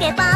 别放。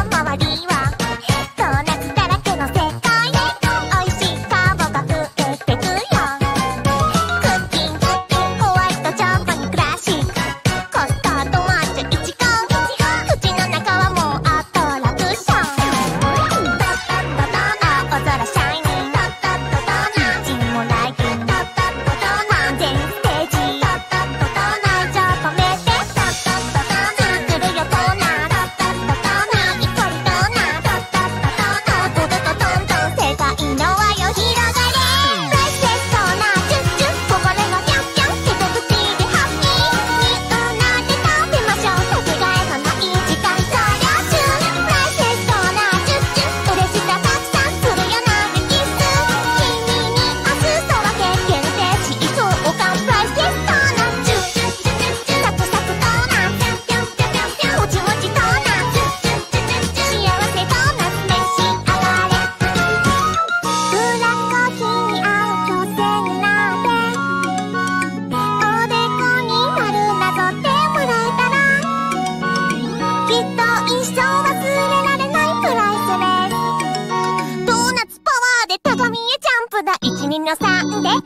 ドーナツパワーで高みへジャンプだ1、2の3でドーナツ